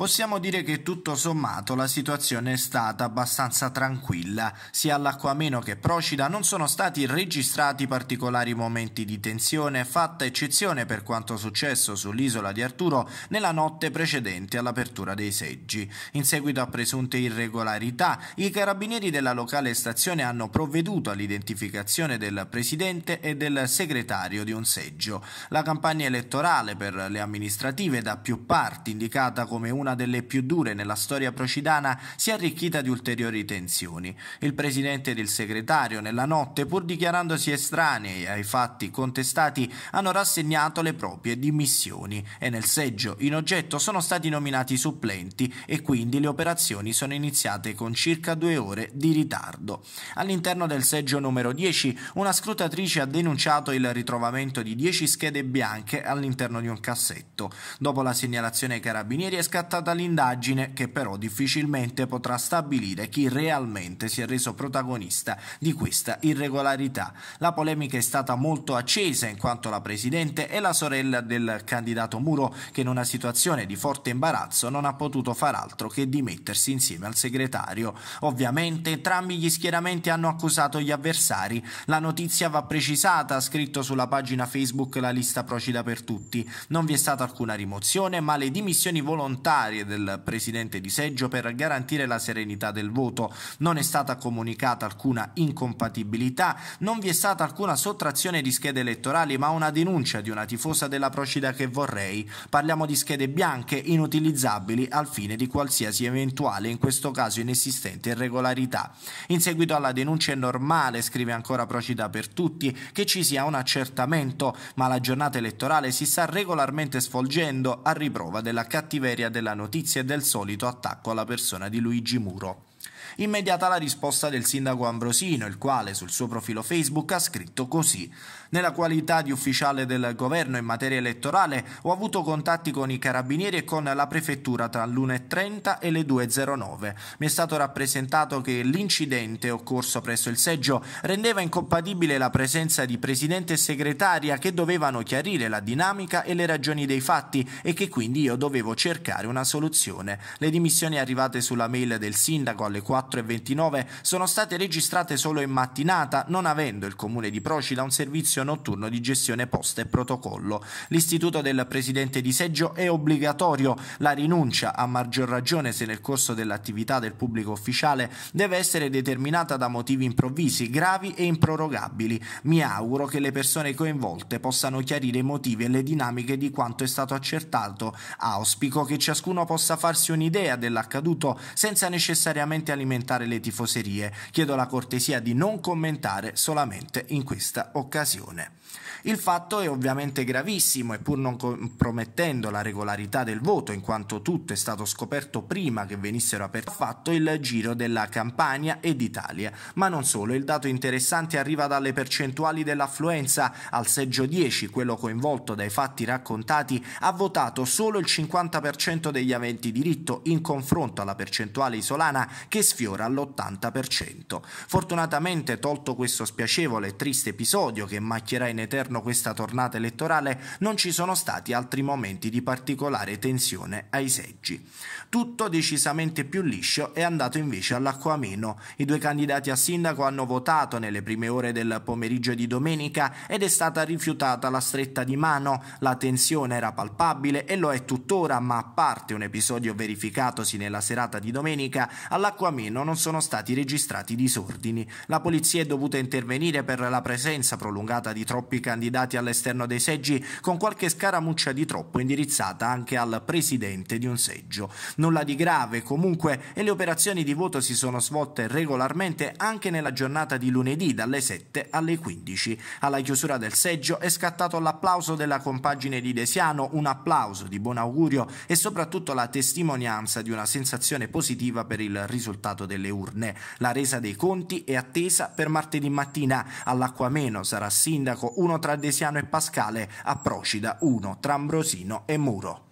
Possiamo dire che tutto sommato la situazione è stata abbastanza tranquilla. Sia all'Acquameno che Procida non sono stati registrati particolari momenti di tensione, fatta eccezione per quanto successo sull'isola di Arturo nella notte precedente all'apertura dei seggi. In seguito a presunte irregolarità, i carabinieri della locale stazione hanno provveduto all'identificazione del presidente e del segretario di un seggio. La campagna elettorale per le amministrative da più parti, indicata come una una delle più dure nella storia procidana, si è arricchita di ulteriori tensioni. Il presidente ed il segretario, nella notte, pur dichiarandosi estranei ai fatti contestati, hanno rassegnato le proprie dimissioni e nel seggio in oggetto sono stati nominati supplenti e quindi le operazioni sono iniziate con circa due ore di ritardo. All'interno del seggio numero 10 una scrutatrice ha denunciato il ritrovamento di 10 schede bianche all'interno di un cassetto. Dopo la segnalazione ai carabinieri è scattata stata l'indagine che però difficilmente potrà stabilire chi realmente si è reso protagonista di questa irregolarità. La polemica è stata molto accesa in quanto la Presidente è la sorella del candidato Muro che in una situazione di forte imbarazzo non ha potuto far altro che dimettersi insieme al segretario. Ovviamente entrambi gli schieramenti hanno accusato gli avversari. La notizia va precisata, ha scritto sulla pagina Facebook la lista Procida per tutti. Non vi è stata alcuna rimozione ma le dimissioni volontarie volontarie del presidente di seggio per garantire la serenità del voto. Non è stata comunicata alcuna incompatibilità, non vi è stata alcuna sottrazione di schede elettorali, ma una denuncia di una tifosa della Procida che vorrei. Parliamo di schede bianche inutilizzabili al fine di qualsiasi eventuale, in questo caso inesistente, irregolarità. In seguito alla denuncia è normale, scrive ancora Procida per tutti, che ci sia un accertamento, ma la giornata elettorale si sta regolarmente svolgendo a riprova della cattiveria della notizia del solito attacco alla persona di Luigi Muro. Immediata la risposta del sindaco Ambrosino, il quale sul suo profilo Facebook ha scritto così nella qualità di ufficiale del governo in materia elettorale ho avuto contatti con i carabinieri e con la prefettura tra l'1.30 e le 2.09. Mi è stato rappresentato che l'incidente occorso presso il seggio rendeva incompatibile la presenza di presidente e segretaria che dovevano chiarire la dinamica e le ragioni dei fatti e che quindi io dovevo cercare una soluzione. Le dimissioni arrivate sulla mail del sindaco alle 4.29 sono state registrate solo in mattinata, non avendo il comune di Procida un servizio servizio notturno di gestione posta e protocollo. L'istituto del presidente di seggio è obbligatorio, la rinuncia, a maggior ragione se nel corso dell'attività del pubblico ufficiale, deve essere determinata da motivi improvvisi, gravi e improrogabili. Mi auguro che le persone coinvolte possano chiarire i motivi e le dinamiche di quanto è stato accertato. Auspico che ciascuno possa farsi un'idea dell'accaduto senza necessariamente alimentare le tifoserie. Chiedo la cortesia di non commentare solamente in questa occasione. Il fatto è ovviamente gravissimo e pur non compromettendo la regolarità del voto, in quanto tutto è stato scoperto prima che venissero aperti, fatto il giro della Campania e d'Italia. Ma non solo, il dato interessante arriva dalle percentuali dell'affluenza. Al seggio 10, quello coinvolto dai fatti raccontati, ha votato solo il 50% degli aventi diritto in confronto alla percentuale isolana che sfiora l'80%. Fortunatamente, tolto questo spiacevole e triste episodio che macchierà in eterno questa tornata elettorale, non ci sono stati altri momenti di particolare tensione ai seggi. Tutto decisamente più liscio è andato invece all'acqua meno. I due candidati a sindaco hanno votato nelle prime ore del pomeriggio di domenica ed è stata rifiutata la stretta di mano. La tensione era palpabile e lo è tuttora, ma a parte un episodio verificatosi nella serata di domenica, all'acqua meno non sono stati registrati disordini. La polizia è dovuta intervenire per la presenza prolungata di troppi candidati all'esterno dei seggi, con qualche scaramuccia di troppo indirizzata anche al presidente di un seggio. Nulla di grave comunque e le operazioni di voto si sono svolte regolarmente anche nella giornata di lunedì dalle 7 alle 15. Alla chiusura del seggio è scattato l'applauso della compagine di Desiano, un applauso di buon augurio e soprattutto la testimonianza di una sensazione positiva per il risultato delle urne. La resa dei conti è attesa per martedì mattina. All'Acquameno sarà sindaco uno tra Desiano e Pascale, a Procida uno tra Ambrosino e Muro.